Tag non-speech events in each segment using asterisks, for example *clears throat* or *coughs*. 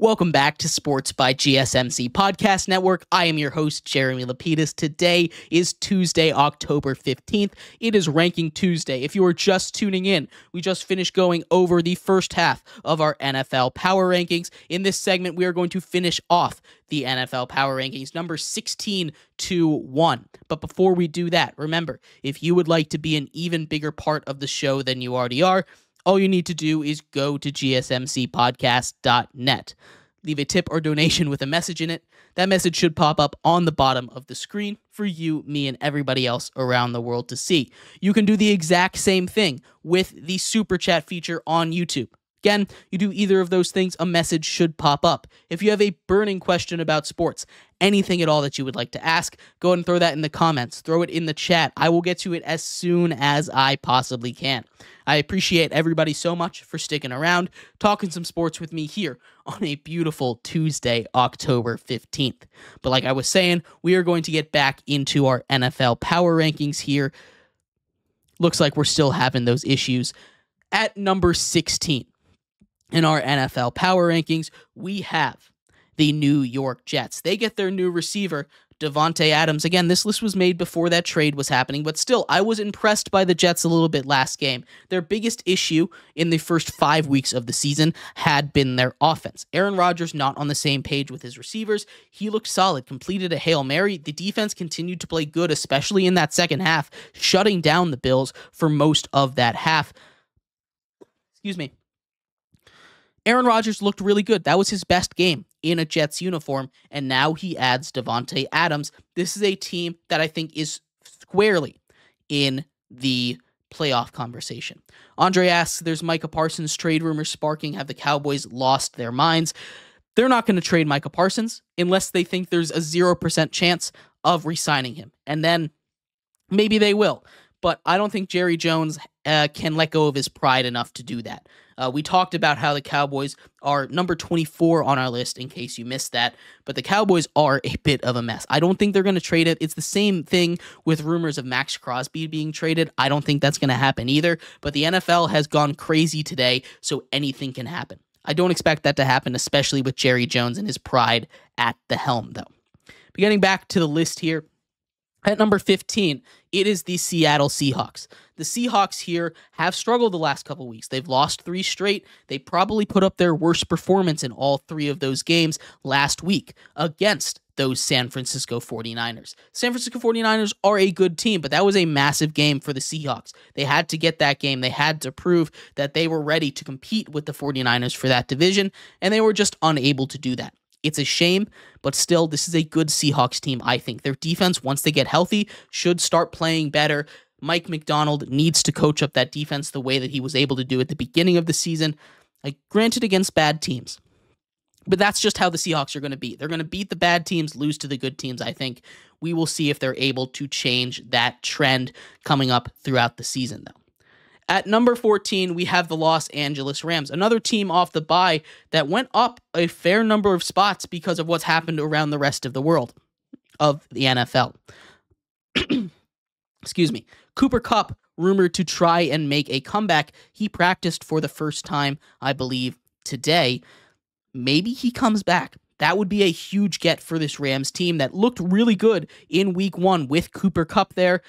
Welcome back to Sports by GSMC Podcast Network. I am your host, Jeremy Lapidus. Today is Tuesday, October 15th. It is Ranking Tuesday. If you are just tuning in, we just finished going over the first half of our NFL Power Rankings. In this segment, we are going to finish off the NFL Power Rankings, number 16 to 1. But before we do that, remember, if you would like to be an even bigger part of the show than you already are, all you need to do is go to gsmcpodcast.net. Leave a tip or donation with a message in it. That message should pop up on the bottom of the screen for you, me, and everybody else around the world to see. You can do the exact same thing with the super chat feature on YouTube. Again, you do either of those things, a message should pop up. If you have a burning question about sports, anything at all that you would like to ask, go ahead and throw that in the comments. Throw it in the chat. I will get to it as soon as I possibly can. I appreciate everybody so much for sticking around, talking some sports with me here on a beautiful Tuesday, October 15th. But like I was saying, we are going to get back into our NFL power rankings here. Looks like we're still having those issues. At number 16, in our NFL power rankings, we have the New York Jets. They get their new receiver, Davante Adams. Again, this list was made before that trade was happening, but still, I was impressed by the Jets a little bit last game. Their biggest issue in the first five weeks of the season had been their offense. Aaron Rodgers not on the same page with his receivers. He looked solid, completed a Hail Mary. The defense continued to play good, especially in that second half, shutting down the Bills for most of that half. Excuse me. Aaron Rodgers looked really good. That was his best game in a Jets uniform, and now he adds Davante Adams. This is a team that I think is squarely in the playoff conversation. Andre asks, "There's Micah Parsons trade rumors sparking. Have the Cowboys lost their minds?" They're not going to trade Micah Parsons unless they think there's a zero percent chance of re-signing him, and then maybe they will. But I don't think Jerry Jones uh, can let go of his pride enough to do that. Uh, we talked about how the Cowboys are number 24 on our list, in case you missed that. But the Cowboys are a bit of a mess. I don't think they're going to trade it. It's the same thing with rumors of Maxx Crosby being traded. I don't think that's going to happen either. But the NFL has gone crazy today, so anything can happen. I don't expect that to happen, especially with Jerry Jones and his pride at the helm, though. But getting back to the list here, at number 15, it is the Seattle Seahawks. The Seahawks here have struggled the last couple weeks. They've lost three straight. They probably put up their worst performance in all three of those games last week against those San Francisco 49ers. San Francisco 49ers are a good team, but that was a massive game for the Seahawks. They had to get that game. They had to prove that they were ready to compete with the 49ers for that division, and they were just unable to do that. It's a shame, but still, this is a good Seahawks team, I think. Their defense, once they get healthy, should start playing better. Mike Macdonald needs to coach up that defense the way that he was able to do at the beginning of the season. Like, granted, against bad teams. But that's just how the Seahawks are going to be. They're going to beat the bad teams, lose to the good teams, I think. We will see if they're able to change that trend coming up throughout the season, though. At number 14, we have the Los Angeles Rams, another team off the bye that went up a fair number of spots because of what's happened around the rest of the world of the NFL. *clears throat* Excuse me. Cooper Kupp rumored to try and make a comeback. He practiced for the first time, I believe, today. Maybe he comes back. That would be a huge get for this Rams team that looked really good in week one with Cooper Kupp there.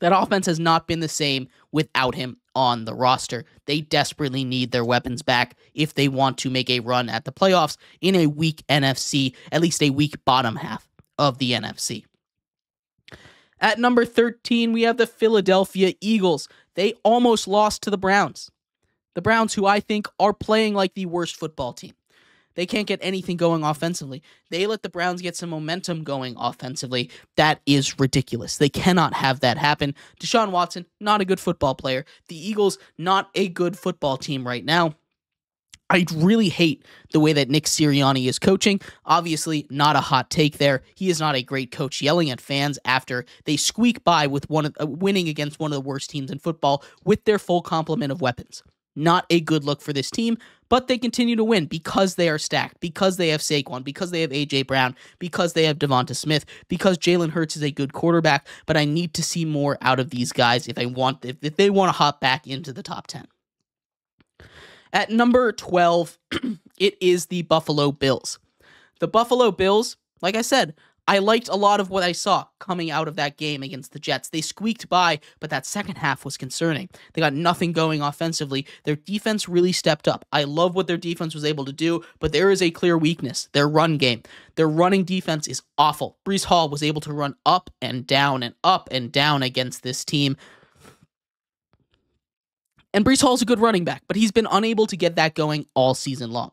That offense has not been the same without him on the roster. They desperately need their weapons back if they want to make a run at the playoffs in a weak NFC, at least a weak bottom half of the NFC. At number 13, we have the Philadelphia Eagles. They almost lost to the Browns. The Browns, who I think are playing like the worst football team. They can't get anything going offensively. They let the Browns get some momentum going offensively. That is ridiculous. They cannot have that happen. Deshaun Watson, not a good football player. The Eagles, not a good football team right now. I really hate the way that Nick Sirianni is coaching. Obviously, not a hot take there. He is not a great coach yelling at fans after they squeak by with one of, uh, winning against one of the worst teams in football with their full complement of weapons. Not a good look for this team, but they continue to win because they are stacked, because they have Saquon, because they have AJ Brown, because they have Devonta Smith, because Jalen Hurts is a good quarterback. But I need to see more out of these guys if I want if, if they want to hop back into the top ten. At number 12, *clears throat* it is the Buffalo Bills. The Buffalo Bills, like I said, I liked a lot of what I saw coming out of that game against the Jets. They squeaked by, but that second half was concerning. They got nothing going offensively. Their defense really stepped up. I love what their defense was able to do, but there is a clear weakness their run game. Their running defense is awful. Breece Hall was able to run up and down and up and down against this team. And Breece Hall's a good running back, but he's been unable to get that going all season long.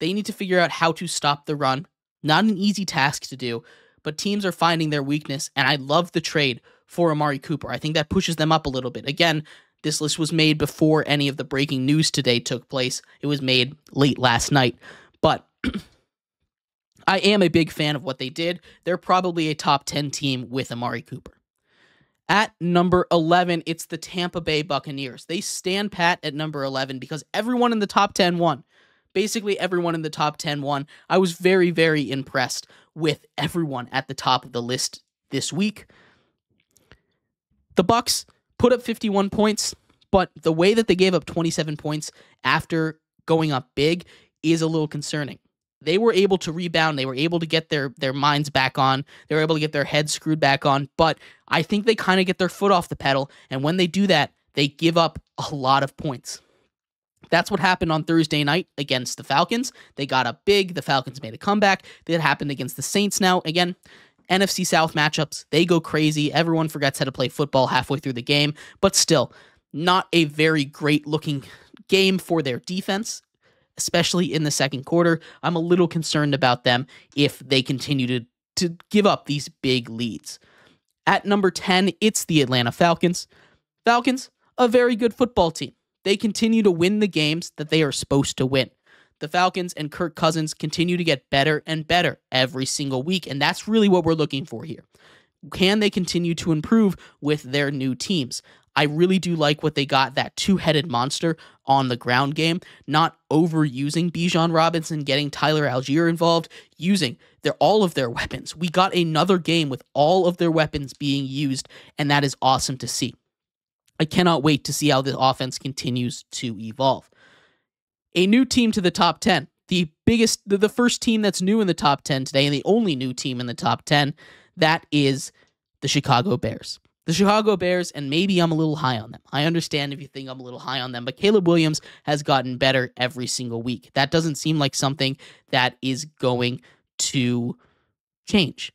They need to figure out how to stop the run not an easy task to do, but teams are finding their weakness, and I love the trade for Amari Cooper. I think that pushes them up a little bit. Again, this list was made before any of the breaking news today took place. It was made late last night. But *clears throat* I am a big fan of what they did. They're probably a top 10 team with Amari Cooper. At number 11, it's the Tampa Bay Buccaneers. They stand pat at number 11 because everyone in the top 10 won basically everyone in the top 10 won. I was very, very impressed with everyone at the top of the list this week. The Bucks put up 51 points, but the way that they gave up 27 points after going up big is a little concerning. They were able to rebound, they were able to get their their minds back on, they were able to get their heads screwed back on, but I think they kind of get their foot off the pedal and when they do that, they give up a lot of points. That's what happened on Thursday night against the Falcons. They got up big. The Falcons made a comeback. That happened against the Saints now. Again, NFC South matchups, they go crazy. Everyone forgets how to play football halfway through the game, but still, not a very great looking game for their defense, especially in the second quarter. I'm a little concerned about them if they continue to, to give up these big leads. At number 10, it's the Atlanta Falcons. Falcons, a very good football team they continue to win the games that they are supposed to win. The Falcons and Kirk Cousins continue to get better and better every single week, and that's really what we're looking for here. Can they continue to improve with their new teams? I really do like what they got that two headed monster on the ground game, not overusing Bijan Robinson, getting Tyler Allgeier involved, using their all of their weapons. We got another game with all of their weapons being used, and that is awesome to see. I cannot wait to see how the offense continues to evolve. A new team to the top 10. The biggest, the, first team that's new in the top 10 today, and the only new team in the top 10, that is the Chicago Bears. The Chicago Bears, and maybe I'm a little high on them. I understand if you think I'm a little high on them, but Caleb Williams has gotten better every single week. That doesn't seem like something that is going to change.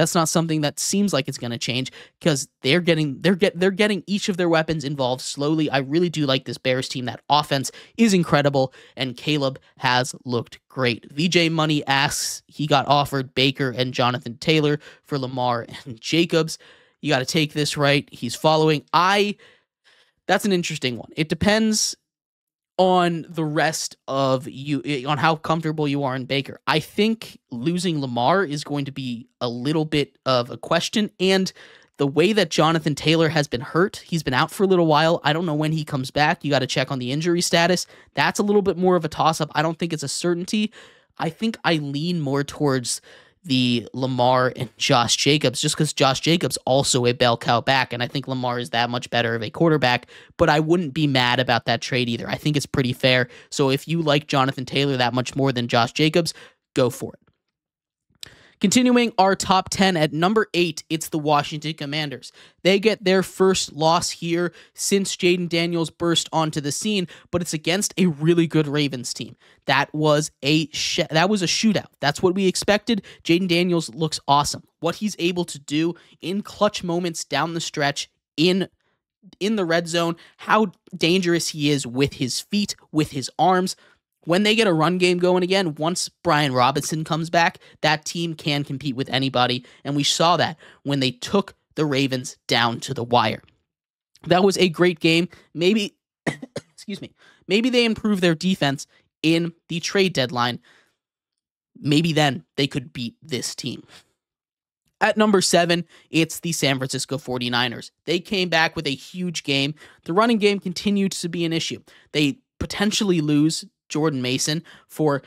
That's not something that seems like it's going to change because they're getting they're get they're getting each of their weapons involved slowly. I really do like this Bears team. That offense is incredible, and Caleb has looked great. VJ Money asks he got offered Baker and Jonathan Taylor for Lamar *laughs* and Jacobs. You got to take this right. He's following. I that's an interesting one. It depends on the rest of you eh, on how comfortable you are in Baker. I think losing Lamar is going to be a little bit of a question and the way that Jonathan Taylor has been hurt, he's been out for a little while. I don't know when he comes back. You got to check on the injury status. That's a little bit more of a toss up. I don't think it's a certainty. I think I lean more towards the Lamar and Josh Jacobs, just because Josh Jacobs also a bell cow back, and I think Lamar is that much better of a quarterback. But I wouldn't be mad about that trade either. I think it's pretty fair. So if you like Jonathan Taylor that much more than Josh Jacobs, go for it. Continuing our top 10 at number eight, it's the Washington Commanders. They get their first loss here since Jayden Daniels burst onto the scene, but it's against a really good Ravens team. That was a sh- that was a shootout. That's what we expected. Jayden Daniels looks awesome. What he's able to do in clutch moments down the stretch in in the red zone, how dangerous he is with his feet, with his arms when they get a run game going again, once Brian Robinson comes back, that team can compete with anybody. And we saw that when they took the Ravens down to the wire. That was a great game. Maybe, *coughs* excuse me, maybe they improve their defense in the trade deadline. Maybe then they could beat this team. At number seven, it's the San Francisco 49ers. They came back with a huge game. The running game continued to be an issue. They potentially lose Jordan Mason for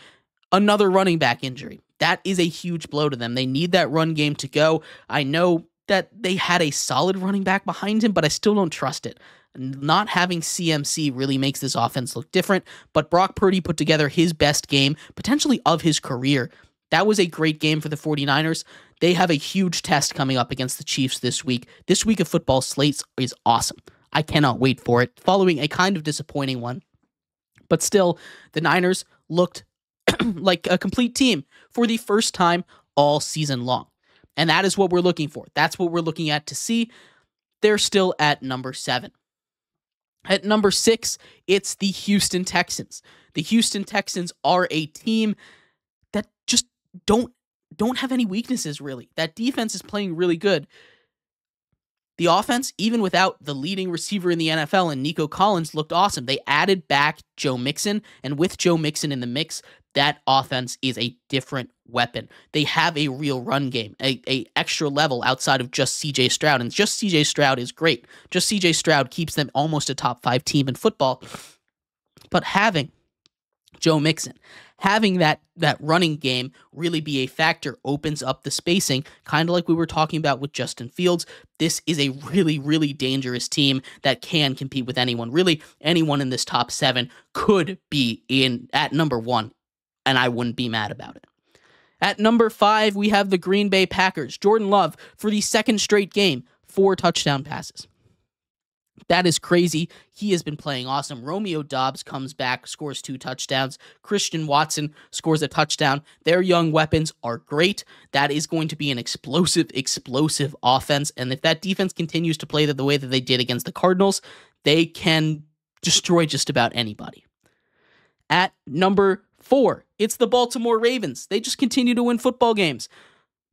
another running back injury. That is a huge blow to them. They need that run game to go. I know that they had a solid running back behind him, but I still don't trust it. Not having CMC really makes this offense look different, but Brock Purdy put together his best game, potentially of his career. That was a great game for the 49ers. They have a huge test coming up against the Chiefs this week. This week of football slates is awesome. I cannot wait for it, following a kind of disappointing one. But still, the Niners looked *clears throat* like a complete team for the first time all season long. And that is what we're looking for. That's what we're looking at to see. They're still at number seven. At number six, it's the Houston Texans. The Houston Texans are a team that just don't don't have any weaknesses really. That defense is playing really good. The offense, even without the leading receiver in the NFL and Nico Collins, looked awesome. They added back Joe Mixon, and with Joe Mixon in the mix, that offense is a different weapon. They have a real run game, a, a extra level outside of just CJ Stroud. And just CJ Stroud is great. Just CJ Stroud keeps them almost a top five team in football. But having Joe Mixon, having that that running game really be a factor opens up the spacing, kind of like we were talking about with Justin Fields. This is a really, really dangerous team that can compete with anyone. Really, anyone in this top seven could be in at number one and I wouldn't be mad about it. At number five, we have the Green Bay Packers. Jordan Love for the second straight game, four touchdown passes. That is crazy. He has been playing awesome. Romeo Doubs comes back, scores two touchdowns. Christian Watson scores a touchdown. Their young weapons are great. That is going to be an explosive, explosive offense. And if that defense continues to play the way that they did against the Cardinals, they can destroy just about anybody. At number Four, it's the Baltimore Ravens. They just continue to win football games.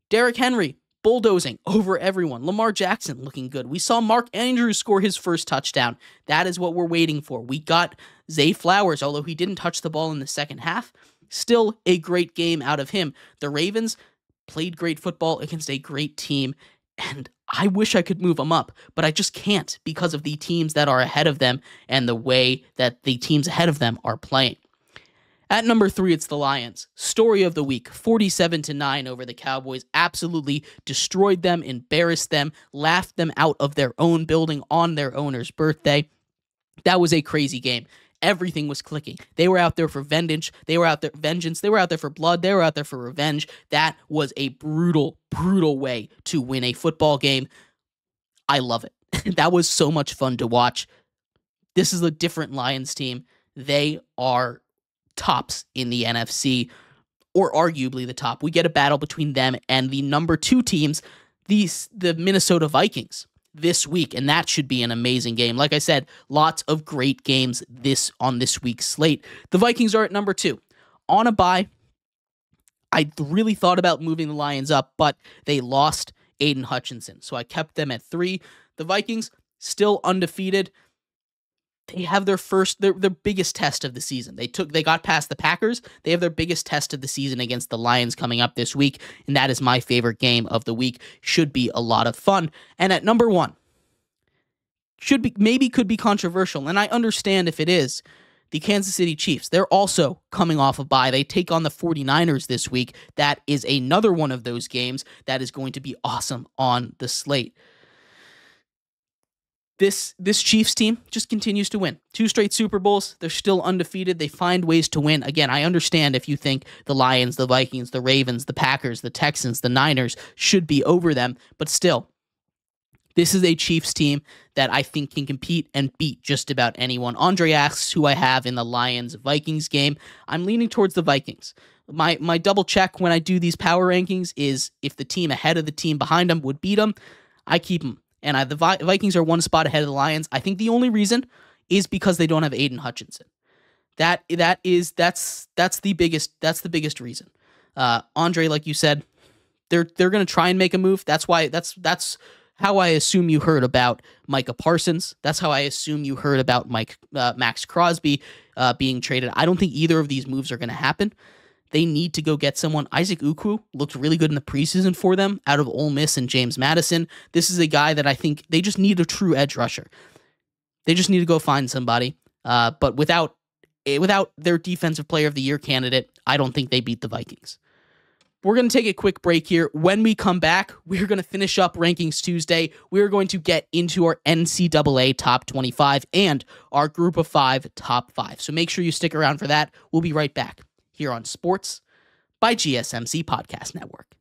Derrick Henry bulldozing over everyone. Lamar Jackson looking good. We saw Mark Andrews score his first touchdown. That is what we're waiting for. We got Zay Flowers, although he didn't touch the ball in the second half. Still a great game out of him. The Ravens played great football against a great team, and I wish I could move them up, but I just can't because of the teams that are ahead of them and the way that the teams ahead of them are playing. At number three, it's the Lions. Story of the week 47 to 9 over the Cowboys. Absolutely destroyed them, embarrassed them, laughed them out of their own building on their owner's birthday. That was a crazy game. Everything was clicking. They were out there for vengeance. They were out there vengeance. They were out there for blood. They were out there for revenge. That was a brutal, brutal way to win a football game. I love it. *laughs* that was so much fun to watch. This is a different Lions team. They are tops in the NFC, or arguably the top. We get a battle between them and the number two teams, these the Minnesota Vikings this week, and that should be an amazing game. Like I said, lots of great games this on this week's slate. The Vikings are at number two on a bye. I really thought about moving the Lions up, but they lost Aidan Hutchinson, so I kept them at three. The Vikings still undefeated they have their first their, their biggest test of the season. They took they got past the Packers. They have their biggest test of the season against the Lions coming up this week, and that is my favorite game of the week. Should be a lot of fun. And at number 1, should be maybe could be controversial, and I understand if it is. The Kansas City Chiefs, they're also coming off a bye. They take on the 49ers this week. That is another one of those games that is going to be awesome on the slate this this Chiefs team just continues to win. Two straight Super Bowls. They're still undefeated. They find ways to win. Again, I understand if you think the Lions, the Vikings, the Ravens, the Packers, the Texans, the Niners should be over them, but still this is a Chiefs team that I think can compete and beat just about anyone. Andre asks who I have in the Lions Vikings game. I'm leaning towards the Vikings. My my double check when I do these power rankings is if the team ahead of the team behind them would beat them, I keep them and I, the Vi- Vikings are one spot ahead of the Lions. I think the only reason is because they don't have Aidan Hutchinson. That that is that's that's the biggest that's the biggest reason. Uh, Andre, like you said, they're they're gonna try and make a move. That's why that's that's how I assume you heard about Micah Parsons. That's how I assume you heard about Mike uh, Maxx Crosby uh, being traded. I don't think either of these moves are going to happen. They need to go get someone. Isaac Ukwu looked really good in the preseason for them out of Ole Miss and James Madison. This is a guy that I think they just need a true edge rusher. They just need to go find somebody. Uh, but without eh, without their defensive player of the year candidate, I don't think they beat the Vikings. we're going to take a quick break here. When we come back, we're going to finish up Rankings Tuesday. We're going to get into our NCAA top 25 and our group of five top five. So make sure you stick around for that. We'll be right back here on Sports by GSMC Podcast Network.